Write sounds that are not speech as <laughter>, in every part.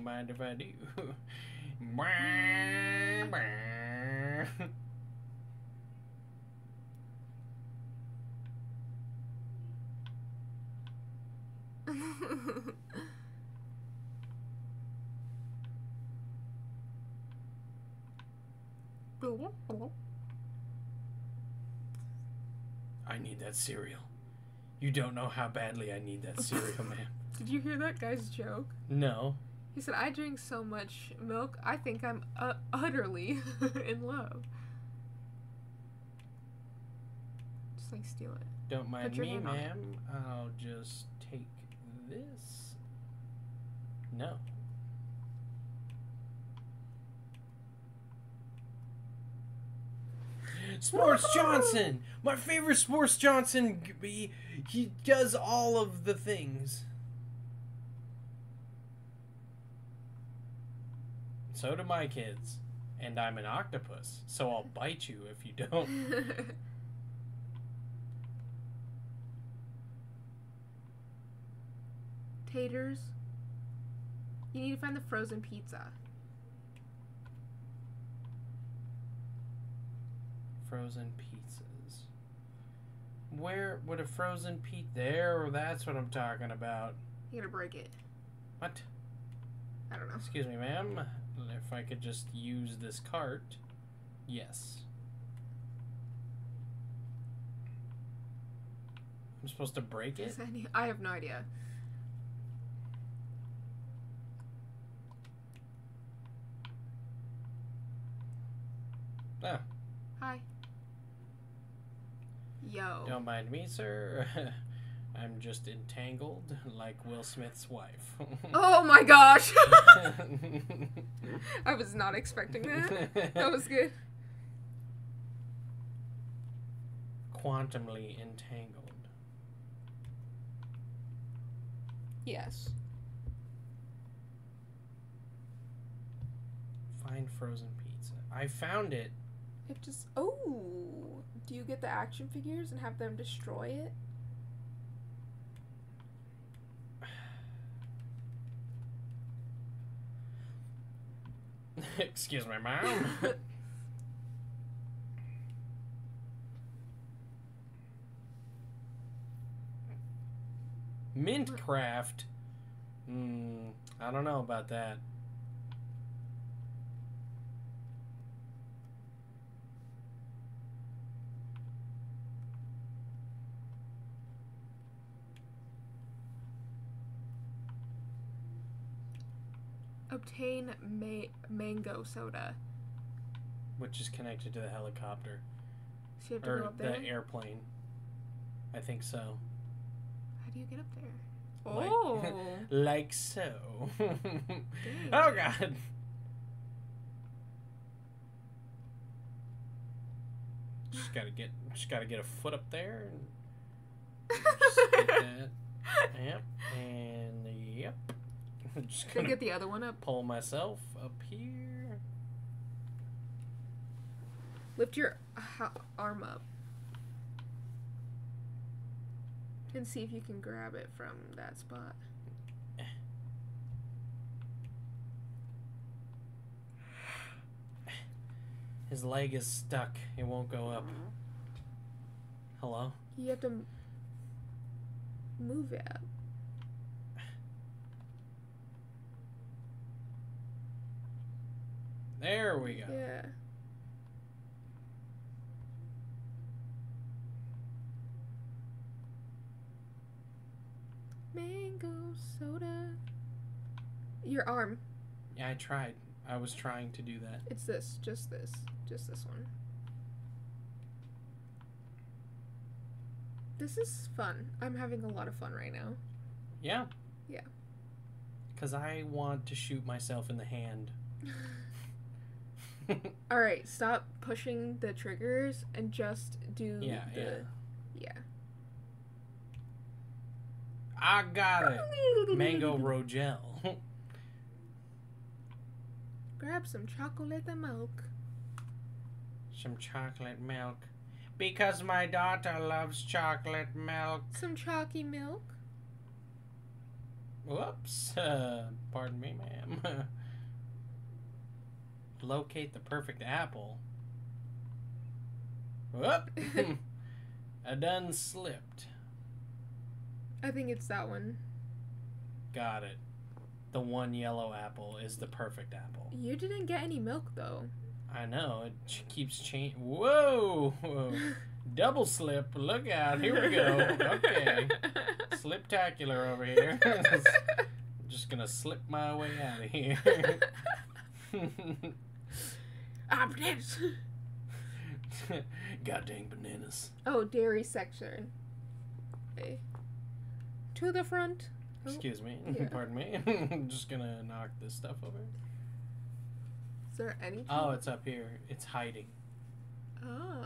don't mind if I do. <laughs> I need that cereal. You don't know how badly I need that cereal, <laughs> man. Did you hear that guy's joke? No. He said, I drink so much milk, I think I'm uh, utterly <laughs> in love. Just like steal it. Don't mind me, ma'am. I'll just take this. No. Sports <laughs> Johnson! My favorite Sports Johnson, he, he does all of the things. So do my kids. And I'm an octopus, so I'll bite you if you don't. <laughs> Taters. You need to find the frozen pizza. frozen pizzas. Where would a frozen pizza? There, that's what I'm talking about. You gotta break it. What? I don't know. Excuse me, ma'am. If I could just use this cart. Yes. I'm supposed to break it? any- I have no idea. Oh. Hi. Yo. Don't mind me, sir. <laughs> I'm just entangled like Will Smith's wife. <laughs> Oh my gosh! <laughs> I was not expecting that. That was good. Quantumly entangled. Yes. Find frozen pizza. I found it. It just. Oh! Do you get the action figures and have them destroy it? Excuse me, ma'am. <laughs> Mintcraft. Hmm. I don't know about that. Obtain ma- mango soda. Which is connected to the helicopter. So you have to Or go up the airplane. I think so. How do you get up there? Like- Oh! <laughs> Like so. oh god. Just <laughs> gotta get just gotta get a foot up there and <laughs> just get that. Yep. And yep. <laughs> just Can I gonna get the other one up? pull myself up here. Lift your uh, ha- arm up. And see if you can grab it from that spot. His leg is stuck. It won't go up. Uh-huh. Hello? You have to move it up. There we go. Yeah. Mango soda. Your arm. Yeah, I tried. I was trying to do that. It's this. Just this. Just this one. This is fun. I'm having a lot of fun right now. Yeah. Yeah. Because I want to shoot myself in the hand. <laughs> All right, stop pushing the triggers and just do Yeah, the yeah. yeah. I got it. Mango Rogel. <laughs> Grab some chocolate and milk. Some chocolate milk. Because my daughter loves chocolate milk. Some chalky milk. Whoops. Uh, <laughs> pardon me, ma'am. <laughs> Locate the perfect apple. <laughs> Whoop! <laughs> I done slipped. I think it's that one. Got it. The one yellow apple is the perfect apple. You didn't get any milk though. I know. It ch- keeps changing. Whoa! Whoa. <laughs> Double slip. Look out. Here we go. Okay. Sliptacular over here. Just gonna slip my way out of here. Ah, bananas. <laughs> God dang bananas. Oh, dairy section. Okay. To the front. Oh, Excuse me. Yeah. <laughs> Pardon me. I'm <laughs> just gonna knock this stuff over. Is there anything? Oh, it's up here. It's hiding. Oh.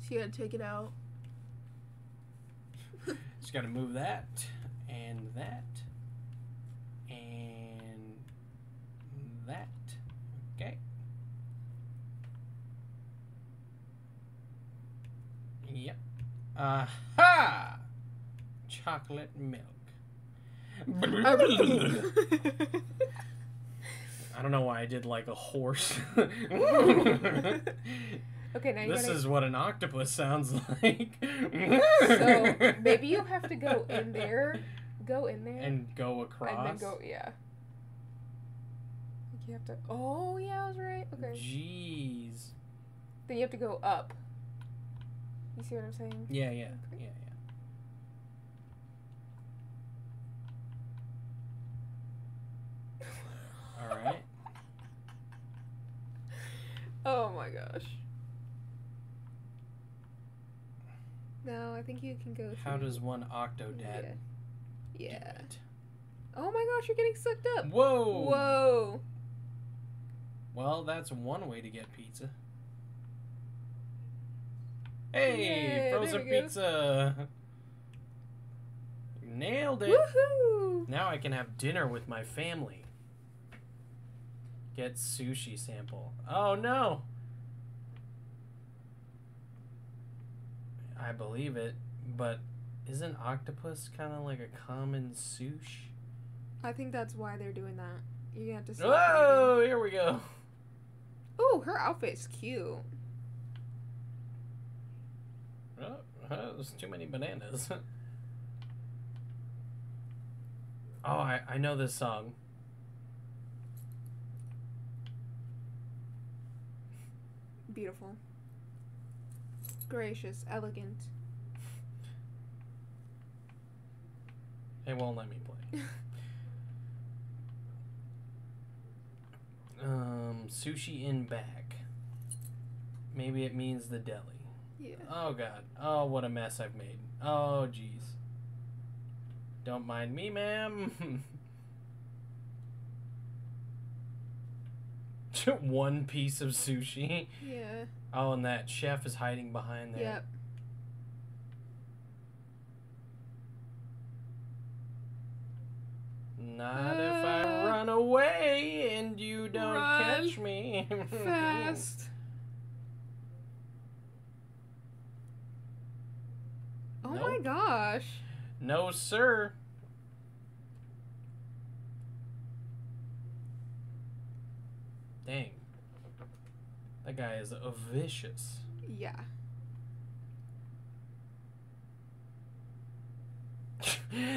So you gotta take it out. Just gotta move that and that and that. Okay. Yep. Aha! Chocolate milk. <laughs> I don't know why I did like a horse. <laughs> okay, now you this gotta. is what an octopus sounds like. So <laughs> maybe you have to go in there, go in there, and go across. and then go. Yeah. Like you have to. Oh yeah, I was right. Okay. Jeez. Then you have to go up. You see what I'm saying? Yeah, yeah, Okay. yeah, yeah. All right. <laughs> Oh my gosh. No, I think you can go. How through- does one octodad Yeah. Yeah. Oh my gosh, you're getting sucked up. Whoa. Whoa. Well, that's one way to get pizza. Hey, Yay, frozen pizza. Nailed it. Woohoo! Now I can have dinner with my family. Get sushi sample. Oh no! I believe it, but isn't octopus kind of like a common sushi? I think that's why they're doing that. You have to. see Whoa! Here we go. Oh, her outfit's cute. Oh, oh, there's too many bananas. <laughs> oh, I, I know this song. Beautiful. Gracious, elegant. It won't let me play. <laughs> Um, sushi in back. Maybe it means the deli. Yeah. Oh god. Oh, what a mess I've made. Oh jeez. Don't mind me, ma'am. <laughs> One piece of sushi. Yeah. Oh, and that chef is hiding behind there. Yep. Not if Uh, I run away and you don't run catch me. <laughs> Fast. Oh my Nope. gosh. No, sir. Dang. That guy is a vicious. Yeah. <laughs>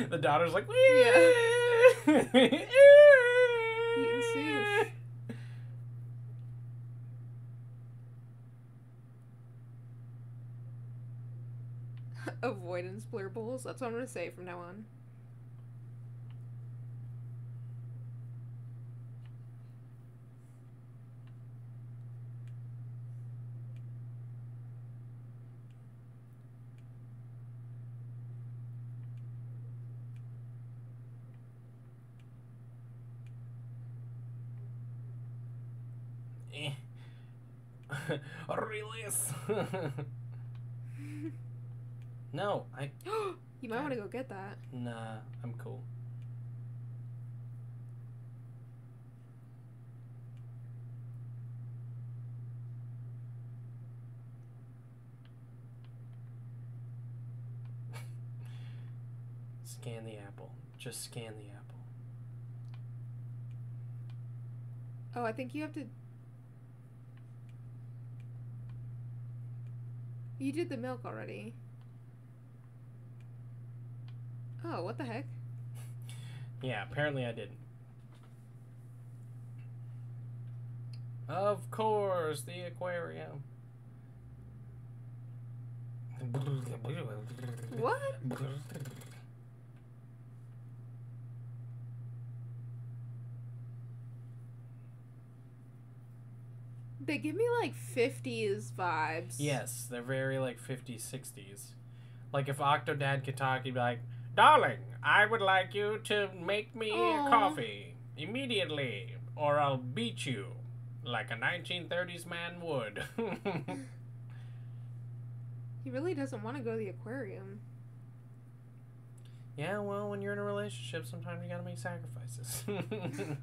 the daughter's like, Yeah. <laughs> <laughs> Eating sushi. Avoidance blurbles. That's what I'm gonna say from now on. Eh. <laughs> Release. <laughs> no, I. <gasps> you might want to go get that. Nah, I'm cool. <laughs> Scan the apple. Just scan the apple. Oh, I think you have to. You did the milk already. Oh, what the heck? Yeah, apparently I didn't. Of course, the aquarium. What? They give me like 50s vibes. Yes, they're very like 50s, 60s. Like if Octodad could talk, he'd be like, Darling, I would like you to make me Aw. a coffee immediately, or I'll beat you like a 1930s man would. <laughs> He really doesn't want to go to the aquarium. yeah, well, when you're in a relationship, sometimes you gotta make sacrifices. <laughs>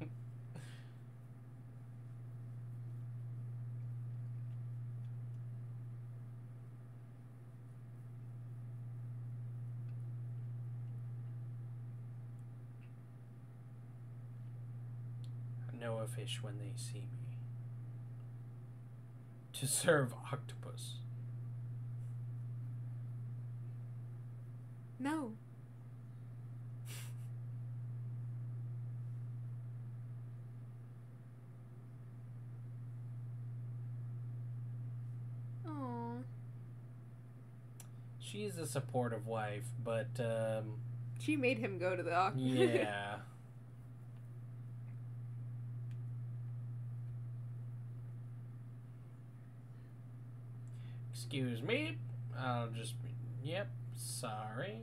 know a fish when they see me. To serve octopus. No. She's a supportive wife, but um, She made him go to the aquarium. yeah. Excuse me. I'll just. Yep. Sorry.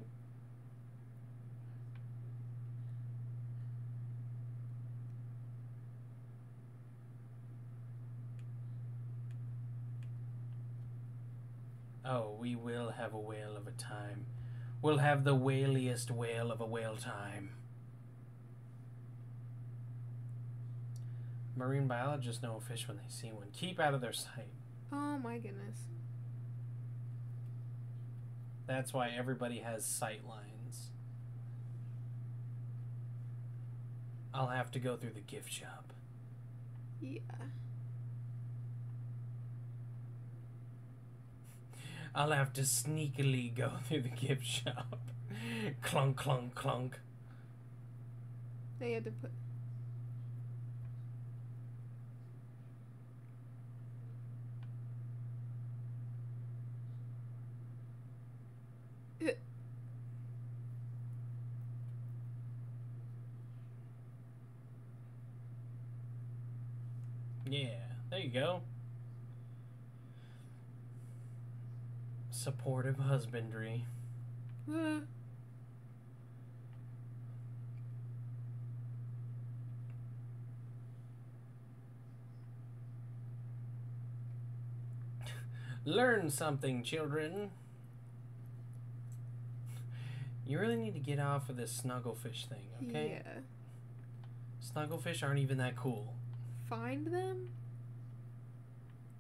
Oh, we will have a whale of a time. We'll have the whaliest whale of a whale time. Marine biologists know a fish when they see one. Keep out of their sight. oh my goodness. That's why everybody has sight lines. I'll have to go through the gift shop. Yeah. I'll have to sneakily go <laughs> through the gift shop. clunk, clunk, clunk. They had to put. Yeah, there you go. Supportive husbandry. Uh, <laughs> Learn something, children. You really need to get off of this snugglefish thing, okay? Yeah. Snugglefish aren't even that cool. Find them?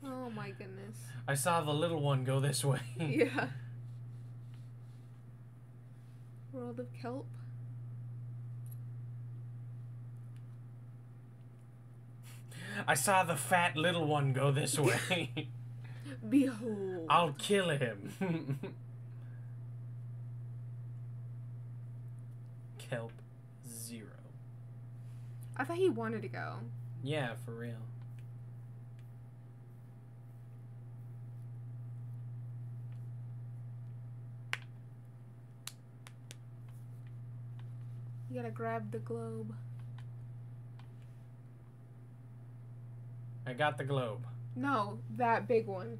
Oh my goodness. I saw the little one go this way. <laughs> yeah. World of Kelp. I saw the fat little one go this way. <laughs> Behold. I'll kill him. <laughs> Kelp zero. I thought he wanted to go. Yeah, for real. You gotta grab the globe. I got the globe. No, that big one.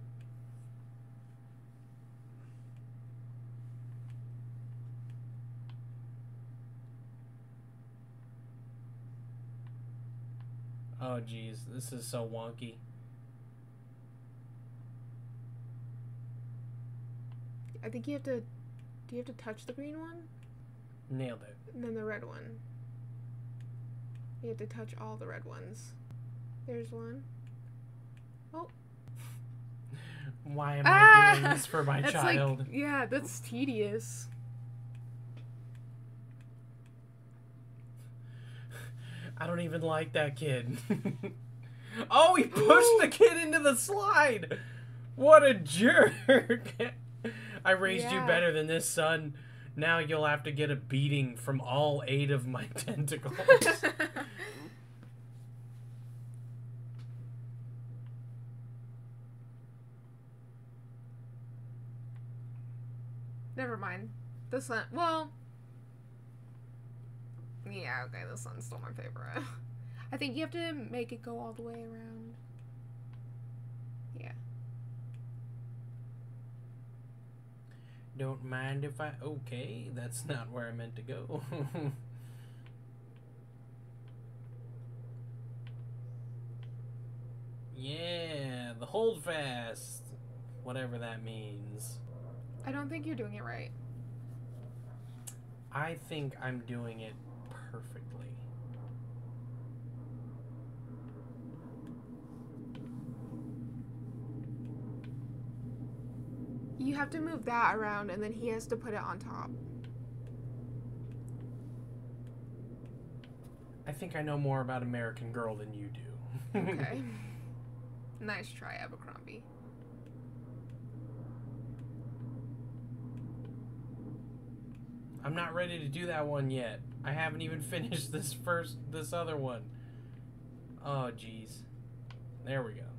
Oh jeez, this is so wonky. I think you have to. Do you have to touch the green one? Nailed it. And then the red one. You have to touch all the red ones. There's one. Oh. <laughs> Why am ah! I doing this for my <laughs> that's child? Like, yeah, that's tedious. <laughs> I don't even like that kid. oh, he pushed the <gasps> kid into the slide. What a jerk. I raised yeah. you better than this, son. Now you'll have to get a beating from all eight of my <laughs> tentacles. <laughs> Never mind. The sun. Well. Yeah, okay, this one's still my favorite. <laughs> I think you have to make it go all the way around. Yeah. Don't mind if I. Okay, that's <laughs> not where I meant to go. <laughs> yeah, the hold fast. Whatever that means. I don't think you're doing it right. I think I'm doing it perfectly. You have to move that around and then he has to put it on top. I think I know more about American Girl than you do. <laughs> Okay. <laughs> nice try, Abercrombie. I'm not ready to do that one yet. I haven't even <laughs> finished this first, this other one. Oh, jeez. There we go.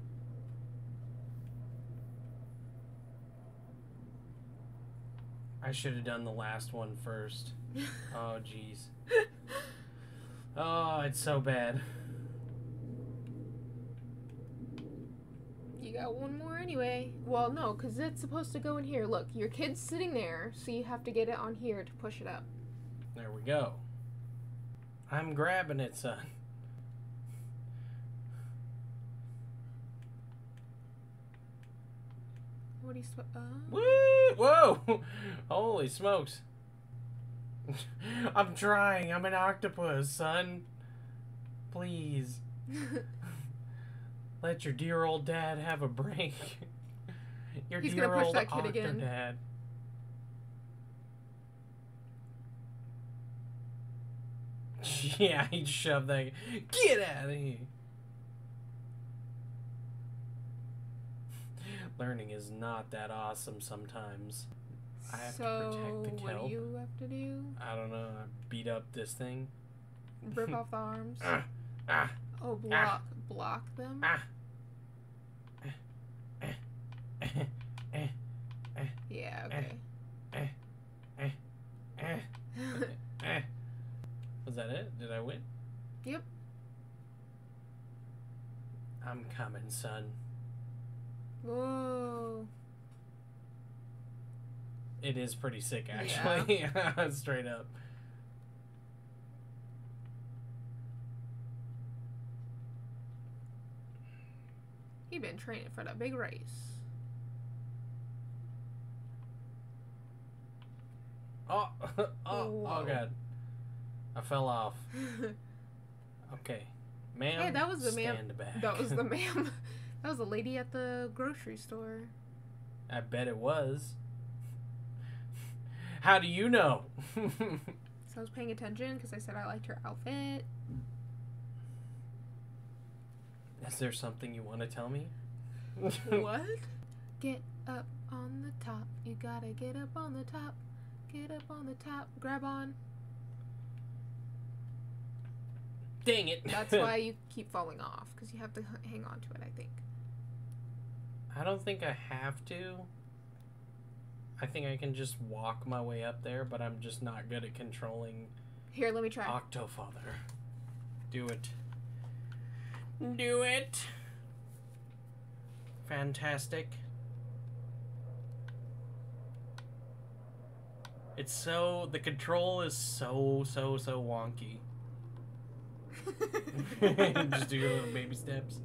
I should have done the last one first. <laughs> Oh, jeez. Oh, it's so bad. You got one more anyway. Well, no, because it's supposed to go in here. Look, your kid's sitting there, so you have to get it on here to push it up. There we go. I'm grabbing it, son. What are you supposed? Uh... Woo! Whoa! <laughs> Holy smokes. <laughs> I'm trying. I'm an octopus, son. Please. <laughs> Let your dear old dad have a break. Your He's dear gonna push old that kid again. octodad. Yeah, he'd shove that. Get out of here. Learning is not that awesome sometimes. I have to so, protect the what do you have to do? I don't know. Beat up this thing. Rip <laughs> off the arms. Ah, ah, Oh, ah. block, block them. ah. Eh, eh, eh, yeah. Okay. eh, <laughs> eh. Was that it? Did I win? Yep. I'm coming, son. Whoa. It is pretty sick, actually. <laughs> Straight up. He been training for the big race. Oh, <laughs> oh, oh, god. I fell off. <laughs> Okay. Ma'am, Hey, that was the ma'am- back. that was the ma'am. That was a lady at the grocery store. I bet it was. How do you know? <laughs> So I was paying attention because I said I liked her outfit. Is there something you want to tell me? what? <laughs> Get up on the top. You gotta get up on the top. Get up on the top. Grab on. Dang it. That's why <laughs> you keep falling off because you have to hang on to it. I think. I don't think I have to. I think I can just walk my way up there, but I'm just not good at controlling Here, let me try. Octofather. Do it. Do it. Fantastic. It's so the control is so so so wonky. <laughs> <laughs> Just do your little baby steps.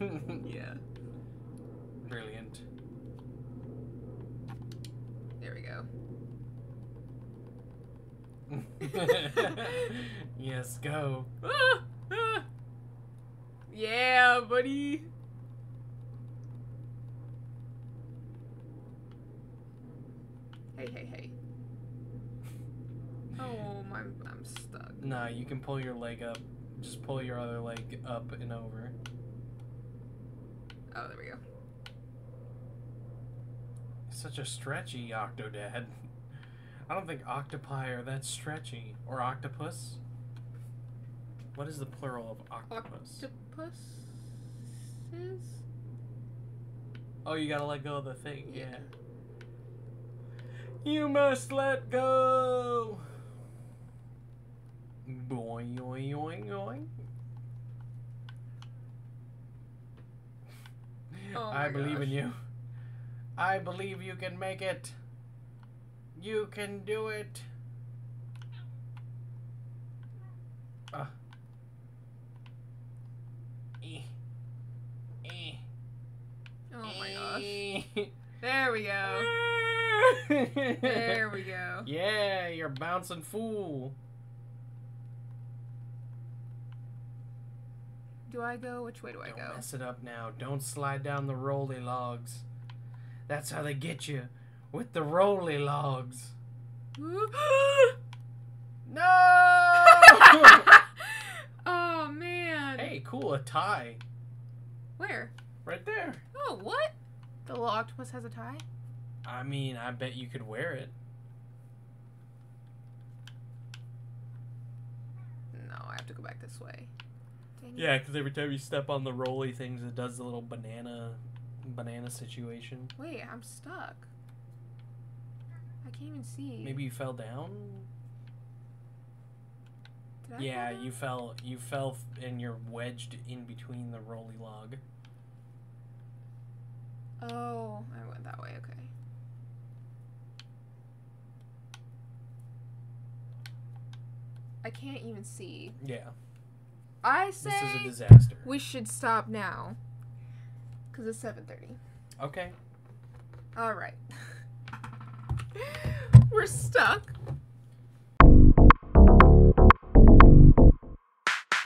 <laughs> yeah. Brilliant. There we go. <laughs> yes, go. <laughs> Yeah, buddy. Hey, hey, hey. Oh, my I'm I'm stuck. Nah, you can pull your leg up. Just pull your other leg up and over. Oh, there we go. Such a stretchy Octodad. I don't think octopi are that stretchy. Or octopus? What is the plural of octopus? Octopuses? Oh, you gotta let go of the thing. Yeah. Yeah. You must let go. Boing, yoing, yoing, yoing. Oh I believe in you. I believe you can make it. You can do it. Ah. Eh. Eh. Oh my gosh. There we go. <laughs> There we go. Yeah, you're bouncing fool. Do I go? Which way do I Don't go? mess it up now. Don't slide down the roly logs. That's how they get you. With the roly logs. <gasps> No! <laughs> oh man. hey, cool, a tie. Where? Right there. Oh, what? The little octopus has a tie? I mean, I bet you could wear it. No, I have to go back this way. Dang. Yeah, because every time you step on the roly things, it does the little banana banana situation. Wait, I'm stuck. I can't even see. Maybe you fell down? Did I fall Yeah, down? you fell you fell f- and you're wedged in between the roly log. Oh, I went that way. Okay. I can't even see. Yeah. I say This is a disaster. we should stop now. Cause it's seven thirty. Okay. All right. <laughs> We're stuck